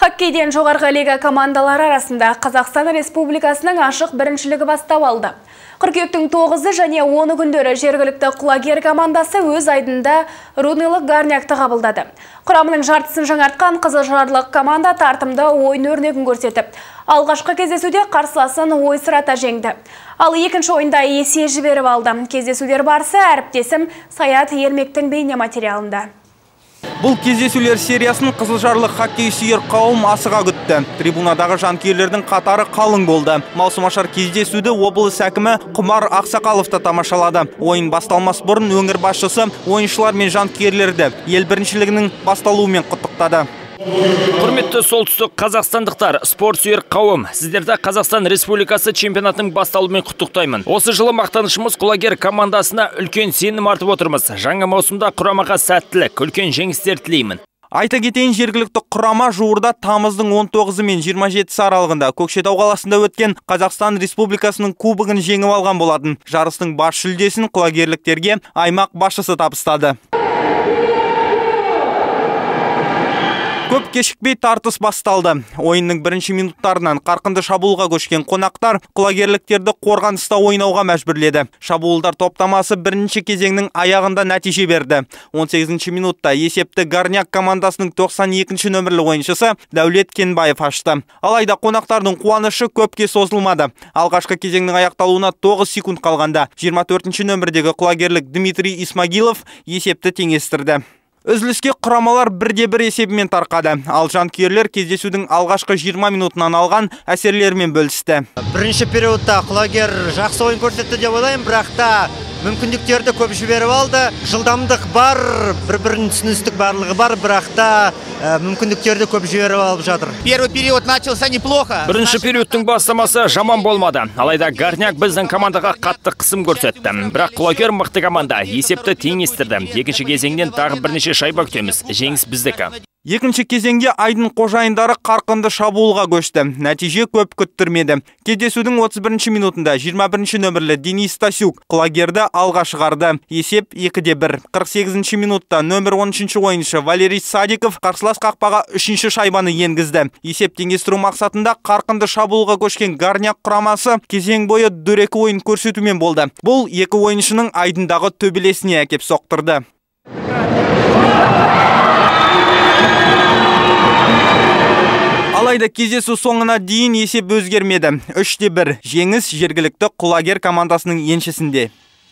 Хоккейден жоғарғы лига командалары арасында Қазақстан Республикасының ашық біріншілігі бастап алды. Қыркүйектің 9 және 10 күндері жергілікті құлагер командасы өз айдында Руднылық Гарняқты қабылдады. Құрамының жартысын жаңартқан қызылжарлық команда тартымды ойын өрнегін көрсетіп, алғашқы кездесуде қарсыласын ойсырата жеңді. Ал екінші ойында есе жіберіп алды. Кездесулер барысы әріптесім Саят Ермектің бейне материалында. Бұл кездесулер сериясын қызылжарлық хоккей сүйер қауым асыға күтті. Трибунадағы жанкүйерлердің қатары қалың болды. Маусымашар кездесуді облыс әкімі Құмар Ақсақаловты тамашалады. Ойын басталмас бұрын өңір басшысы ойыншылар мен жанкүйерлерді ел біріншілігінің басталуымен құттықтады құрметті солтүстік қазақстандықтар спорт сүйер қауым сіздерді қазақстан республикасы чемпионатының басталуымен құттықтаймын осы жылы мақтанышымыз құлагер командасына үлкен сенім артып отырмыз жаңа маусымда құрамаға сәттілік үлкен жеңістер тілеймін Айта кетейін жергілікті құрама жуырда тамыздың 19 мен 27 аралығында Көкшетау қаласында өткен Қазақстан Республикасының кубогын жеңіп алған болатын. Жарыстың бас жүлдесін құлагерліктерге аймақ басшысы табыстады. Кешікпей тартыс басталды. Ойынның бірінші минуттарынан қарқынды шабуылға көшкен қонақтар құлагерліктерді қорғаныста ойнауға мәжбүрледі. Шабуылдар топтамасы бірінші кезеңнің аяғында нәтиже берді. 18 минутта есепті Гарняк командасының 92 нөмірлі ойыншысы Дәулет Кенбаев ашты. Алайда қонақтардың қуанышы көпке созылмады. Алғашқы кезеңнің аяқталуына 9 секунд қалғанда 24 нөмірдегі құлагерлік Дмитрий Исмагилов есепті теңестірді. Үзіліске құрамалар бірде бір есебімен тарқады. Ал жанкүйерлер кездесудің алғашқы 20 минутынан алған әсерлерімен бөлісті. Бірінші периодта құлагер жақсы ойын көрсетті деп ойлаймын, бірақ та мүмкіндіктерді көп жіберіп алды жылдамдық бар бір бірін түсіністік барлығы бар бірақ та мүмкіндіктерді көп жіберіп алып жатыр. Первый период начался неплохо. Бірінші периодтың бастамасы жаман болмады. Алайда гарняк біздің командаға қатты қысым көрсетті. Бірақ құлагер мықты команда есепті теңестірді. Екінші кезеңнен тағы бірнеше шайба күтеміз. Жеңіс біздікі. Екінші кезеңге айдын қожайындары қарқынды шабуылға көшті. Нәтиже көп күттірмеді. Кездесудің 31 минутында 21 нөмірлі Денис Стасюк құлагерді алға шығарды. Есеп 2-де 1. 48 минутта нөмір 13 ойыншы Валерий Садиков қарсылас қақпаға 3 шайбаны енгізді. Есеп теңестіру мақсатында қарқынды шабуылға көшкен Гарняк құрамасы кезең бойы дөрекі ойын көрсетумен болды. Бұл екі ойыншының айдындағы төбелесіне әкеп соқтырды. Алайда кездесу соңына дейін есеп өзгермеді. 3-те 1 жеңіс жергілікті құлагер командасының еншісінде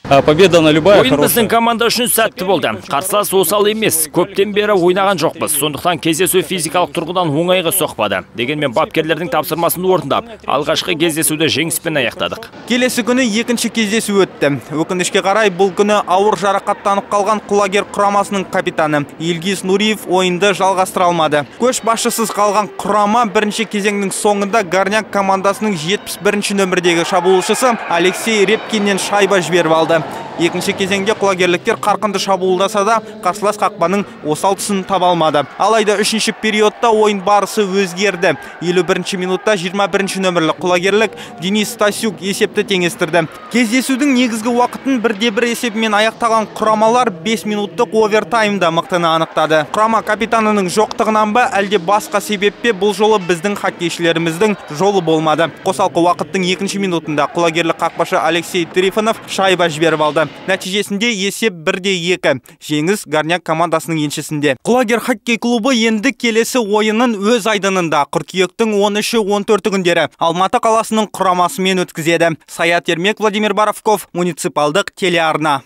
победа на любая ойын біздің команда үшін сәтті болды. Қарсылас осал емес көптен бері ойнаған жоқпыз. Сондықтан кездесу физикалық тұрғыдан оңайға соқпады дегенмен бапкерлердің тапсырмасын орындап алғашқы кездесуді жеңіспен аяқтадық. Келесі күні екінші кездесу өтті. Өкінішке қарай бұл күні ауыр жарақаттанып қалған құлагер құрамасының капитаны Илгиз Нуриев ойынды жалғастыра алмады. Көш басшысыз қалған құрама бірінші кезеңнің соңында Гарняк командасының 71 нөмірдегі шабуылшысы Алексей Репкиннен шайба жіберіп алды. time. Екінші кезеңде құлагерліктер қарқынды шабуылдаса да қарсылас қақпаның осал тұсын таба алмады. Алайда үшінші периодта ойын барысы өзгерді. Елу бірінші минутта жиырма бірінші нөмірлі құлагерлік денис стасюк есепті теңестірді. Кездесудің негізгі уақытын бірде бір есебімен аяқтаған құрамалар 5 минуттық овертаймда мықтыны анықтады. Құрама капитанының жоқтығынан ба әлде басқа себеппе бұл жолы біздің хоккейшілеріміздің жолы болмады. Қосалқы уақыттың екінші минутында құлагерлік қақпашы алексей трифонов шайба жіберіп алды. Нәтижесінде есеп бірде екі. Жеңіс гарняк командасының еншісінде. Құлагер хоккей клубы енді келесі ойынын өз айдынында қыркүйектің 13-14 күндері алматы қаласының құрамасымен өткізеді. Саят ермек владимир боровков муниципалдық телеарна.